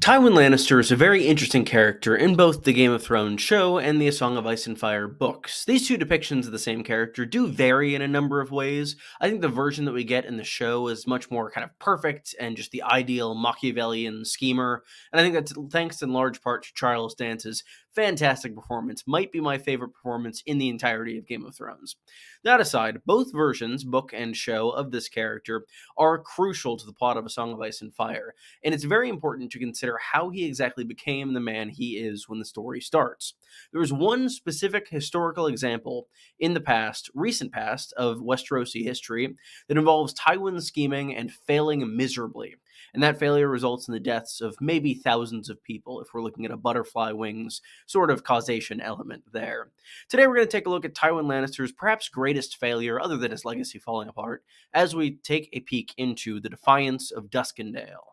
Tywin Lannister is a very interesting character in both the Game of Thrones show and the A Song of Ice and Fire books. These two depictions of the same character do vary in a number of ways. I think the version that we get in the show is much more kind of perfect and just the ideal Machiavellian schemer, and I think that's thanks in large part to Charles Dance's fantastic performance, might be my favorite performance in the entirety of Game of Thrones. That aside, both versions, book and show, of this character are crucial to the plot of A Song of Ice and Fire, and it's very important to consider how he exactly became the man he is when the story starts. There is one specific historical example in the past, recent past, of Westerosi history that involves Tywin scheming and failing miserably and that failure results in the deaths of maybe thousands of people if we're looking at a butterfly wings sort of causation element there. Today we're going to take a look at Tywin Lannister's perhaps greatest failure, other than his legacy falling apart, as we take a peek into the defiance of Duskendale.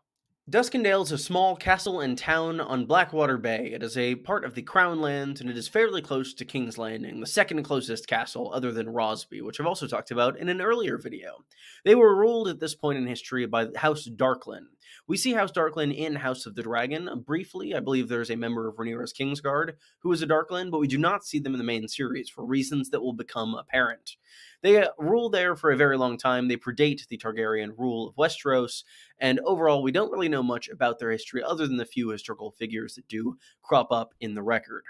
Duskendale is a small castle and town on Blackwater Bay. It is a part of the Crown Lands, and it is fairly close to King's Landing, the second closest castle other than Rosby, which I've also talked about in an earlier video. They were ruled at this point in history by the House Darklyn. We see House Darklyn in House of the Dragon briefly. I believe there's a member of Rhaenyra's Kingsguard who is a Darklyn, but we do not see them in the main series for reasons that will become apparent. They uh, rule there for a very long time. They predate the Targaryen rule of Westeros, and overall, we don't really know much about their history other than the few historical figures that do crop up in the record.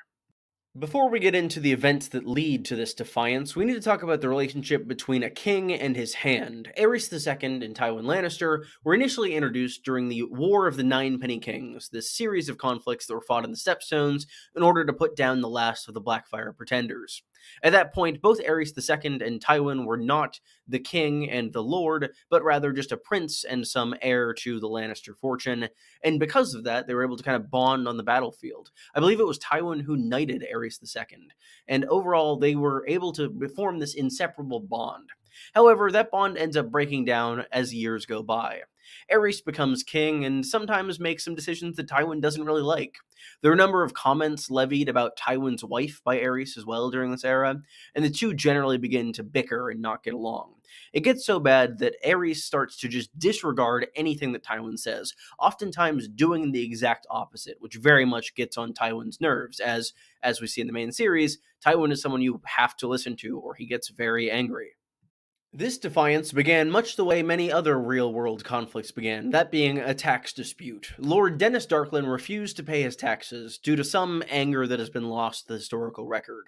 Before we get into the events that lead to this defiance, we need to talk about the relationship between a king and his hand. Aerys II and Tywin Lannister were initially introduced during the War of the Nine Penny Kings, this series of conflicts that were fought in the Stepstones in order to put down the last of the Blackfyre pretenders. At that point, both Aerys II and Tywin were not the king and the lord, but rather just a prince and some heir to the Lannister fortune. And because of that, they were able to kind of bond on the battlefield. I believe it was Tywin who knighted Aerys II. And overall, they were able to form this inseparable bond. However, that bond ends up breaking down as years go by. Aerys becomes king and sometimes makes some decisions that Tywin doesn't really like. There are a number of comments levied about Tywin's wife by Aerys as well during this era, and the two generally begin to bicker and not get along. It gets so bad that Aerys starts to just disregard anything that Tywin says, oftentimes doing the exact opposite, which very much gets on Tywin's nerves, as as we see in the main series, Tywin is someone you have to listen to or he gets very angry. This defiance began much the way many other real world conflicts began, that being a tax dispute. Lord Denys Darklyn refused to pay his taxes due to some anger that has been lost to the historical record.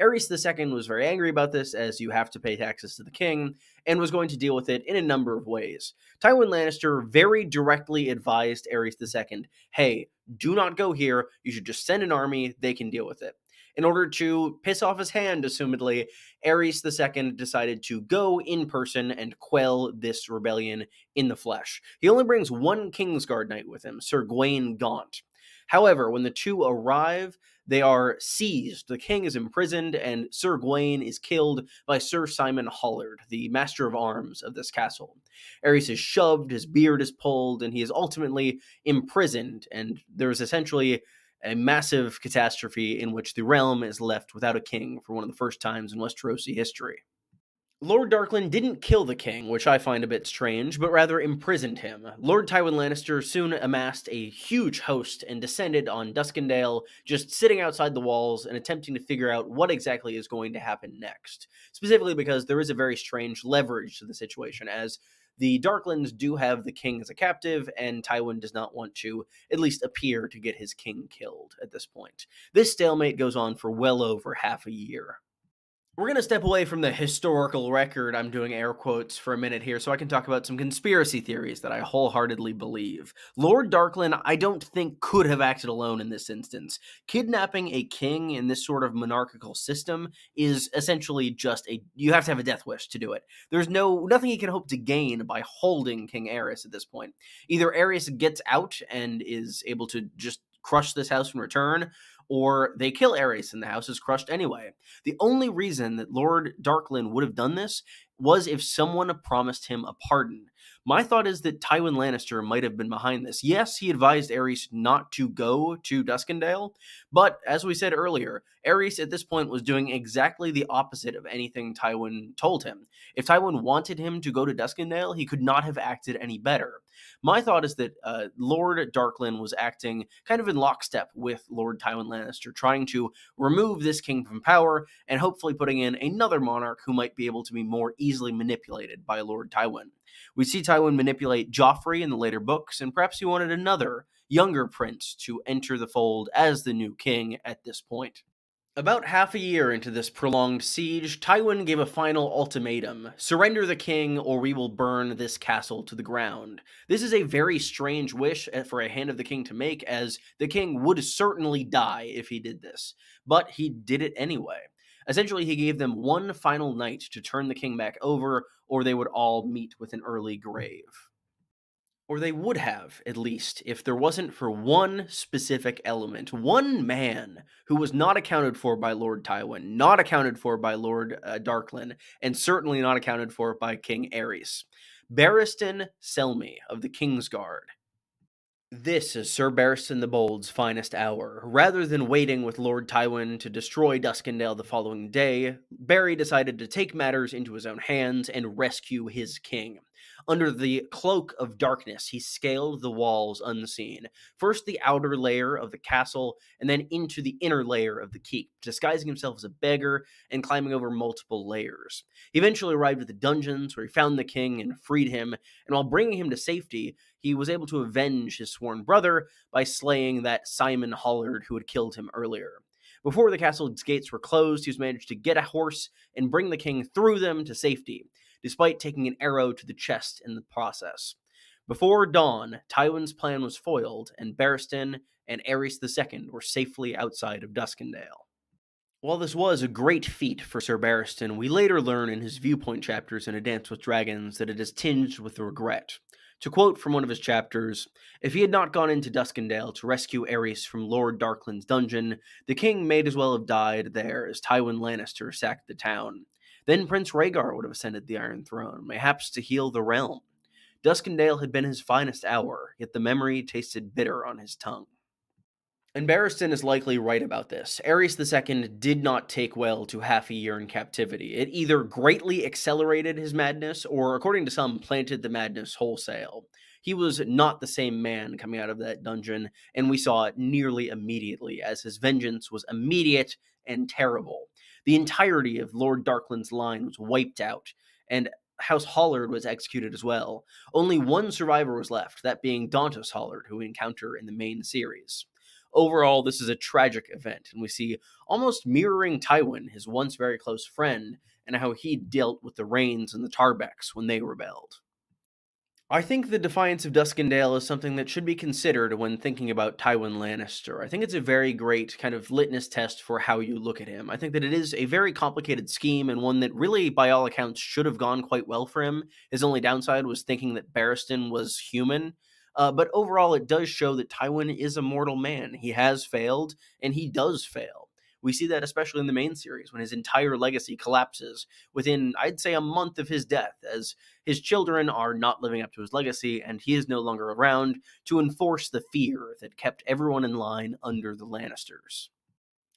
Aerys II was very angry about this, as you have to pay taxes to the king, and was going to deal with it in a number of ways. Tywin Lannister very directly advised Aerys II hey, do not go here, you should just send an army, they can deal with it in order to piss off his hand, assumedly, Aerys II decided to go in person and quell this rebellion in the flesh. He only brings one Kingsguard knight with him, Sir Gwayne Gaunt. However, when the two arrive, they are seized. The king is imprisoned, and Sir Gwayne is killed by Sir Symon Hollard, the master of arms of this castle. Aerys is shoved, his beard is pulled, and he is ultimately imprisoned. And there is essentially a massive catastrophe in which the realm is left without a king for one of the first times in Westerosi history. Lord Darklyn didn't kill the king, which I find a bit strange, but rather imprisoned him. Lord Tywin Lannister soon amassed a huge host and descended on Duskendale, just sitting outside the walls and attempting to figure out what exactly is going to happen next. Specifically because there is a very strange leverage to the situation, as the Darklyns do have the king as a captive, and Tywin does not want to at least appear to get his king killed at this point. This stalemate goes on for well over half a year. We're going to step away from the historical record, I'm doing air quotes for a minute here, so I can talk about some conspiracy theories that I wholeheartedly believe. Lord Darklyn, I don't think, could have acted alone in this instance. Kidnapping a king in this sort of monarchical system is essentially just a. You have to have a death wish to do it. There's no nothing he can hope to gain by holding King Aerys at this point. Either Aerys gets out and is able to just crush this house in return, or they kill Aerys and the house is crushed anyway. The only reason that Lord Darklyn would have done this was if someone promised him a pardon. My thought is that Tywin Lannister might have been behind this. Yes, he advised Aerys not to go to Duskendale, but as we said earlier, Aerys at this point was doing exactly the opposite of anything Tywin told him. If Tywin wanted him to go to Duskendale, he could not have acted any better. My thought is that uh, Lord Darklyn was acting kind of in lockstep with Lord Tywin Lannister, trying to remove this king from power and hopefully putting in another monarch who might be able to be more easily manipulated by Lord Tywin. We see Tywin manipulate Joffrey in the later books, and perhaps he wanted another, younger prince to enter the fold as the new king at this point. About half a year into this prolonged siege, Tywin gave a final ultimatum surrender the king, or we will burn this castle to the ground. This is a very strange wish eh, for a Hand of the King to make, as the king would certainly die if he did this. But he did it anyway. Essentially, he gave them one final night to turn the king back over, or they would all meet with an early grave. Or they would have, at least, if there wasn't for one specific element, one man who was not accounted for by Lord Tywin, not accounted for by Lord uh, Darklyn, and certainly not accounted for by King Aerys. Barristan Selmy of the Kingsguard. This is Sir Barristan the Bold's finest hour. Rather than waiting with Lord Tywin to destroy Duskendale the following day, Barry decided to take matters into his own hands and rescue his king. Under the cloak of darkness, he scaled the walls unseen. First, the outer layer of the castle, and then into the inner layer of the keep, disguising himself as a beggar and climbing over multiple layers. He eventually arrived at the dungeons where he found the king and freed him, and while bringing him to safety, he was able to avenge his sworn brother by slaying that Symon Hollard who had killed him earlier. Before the castle's gates were closed, he was managed to get a horse and bring the king through them to safety despite taking an arrow to the chest in the process. Before dawn, Tywin's plan was foiled, and Barristan and Aerys II were safely outside of Duskendale. While this was a great feat for Sir Barristan, we later learn in his viewpoint chapters in A Dance with Dragons that it is tinged with regret. To quote from one of his chapters, if he had not gone into Duskendale to rescue Aerys from Lord Darklyn's dungeon, the king may as well have died there as Tywin Lannister sacked the town. Then Prince Rhaegar would have ascended the Iron Throne, mayhaps to heal the realm. Duskendale had been his finest hour, yet the memory tasted bitter on his tongue. And Barristan is likely right about this. Aerys II did not take well to half a year in captivity. It either greatly accelerated his madness, or, according to some, planted the madness wholesale. He was not the same man coming out of that dungeon, and we saw it nearly immediately, as his vengeance was immediate and terrible the entirety of Lord Darklyn's line was wiped out, and House Hollard was executed as well. Only one survivor was left, that being Dontos Hollard, who we encounter in the main series. Overall, this is a tragic event, and we see almost mirroring Tywin, his once very close friend, and how he dealt with the Reynes and the Tarbecks when they rebelled. I think the Defiance of Duskendale is something that should be considered when thinking about Tywin Lannister. I think it's a very great kind of litmus test for how you look at him. I think that it is a very complicated scheme and one that really, by all accounts, should have gone quite well for him. His only downside was thinking that Barristan was human. Uh, but overall, it does show that Tywin is a mortal man. He has failed, and he does fail. We see that especially in the main series when his entire legacy collapses within, I'd say, a month of his death, as his children are not living up to his legacy and he is no longer around to enforce the fear that kept everyone in line under the Lannisters.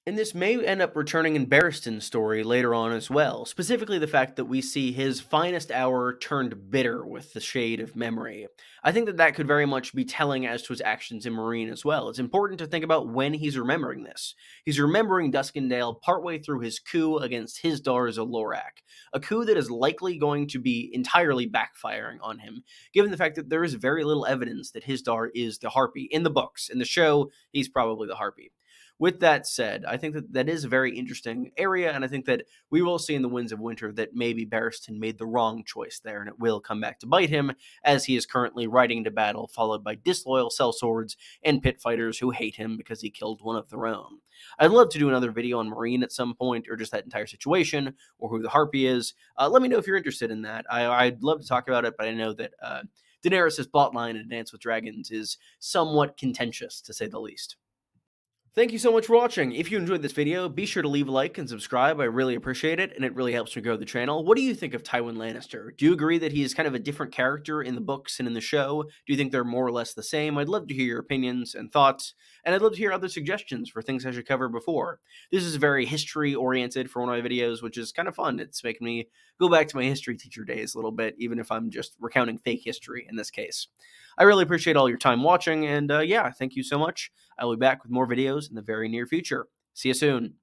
And this may end up returning in Barristan's story later on as well, specifically the fact that we see his finest hour turned bitter with the shade of memory. I think that that could very much be telling as to his actions in Meereen as well. It's important to think about when he's remembering this. He's remembering Duskendale partway through his coup against Hizdahr zo Loraq, a coup that is likely going to be entirely backfiring on him, given the fact that there is very little evidence that Hizdahr is the Harpy. In the books, in the show, he's probably the Harpy with that said, I think that that is a very interesting area, and I think that we will see in the Winds of Winter that maybe Barristan made the wrong choice there, and it will come back to bite him as he is currently riding to battle, followed by disloyal sellswords and pit fighters who hate him because he killed one of their own. I'd love to do another video on Meereen at some point, or just that entire situation, or who the Harpy is. Uh, let me know if you're interested in that. I, would love to talk about it, but I know that uh, Daenerys' plotline in Dance with Dragons is somewhat contentious, to say the least. Thank you so much for watching. If you enjoyed this video, be sure to leave a like and subscribe. I really appreciate it, and it really helps me grow the channel. What do you think of Tywin Lannister? Do you agree that he is kind of a different character in the books and in the show? Do you think they're more or less the same? I'd love to hear your opinions and thoughts, and I'd love to hear other suggestions for things I should cover before. This is very history-oriented for one of my videos, which is kind of fun. It's making me go back to my history teacher days a little bit, even if I'm just recounting fake history in this case. I really appreciate all your time watching, and uh, yeah, thank you so much. I will be back with more videos in the very near future. See you soon.